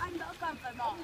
anh đỡ cần phải bỏ